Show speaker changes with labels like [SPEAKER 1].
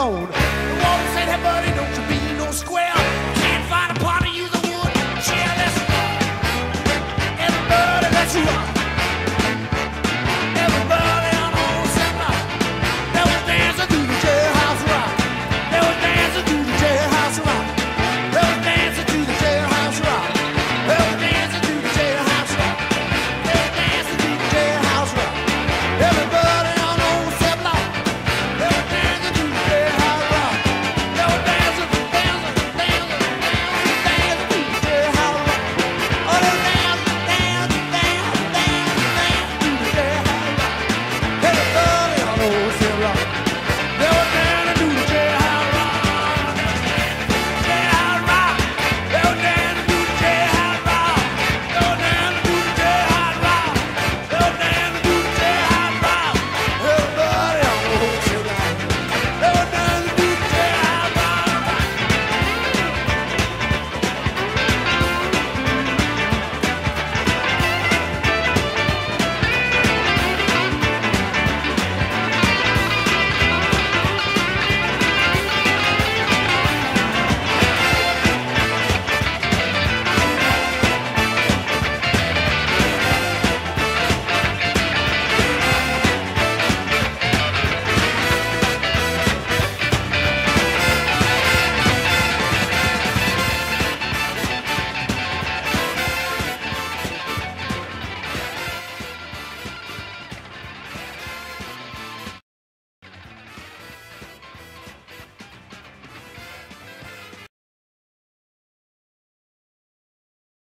[SPEAKER 1] alone.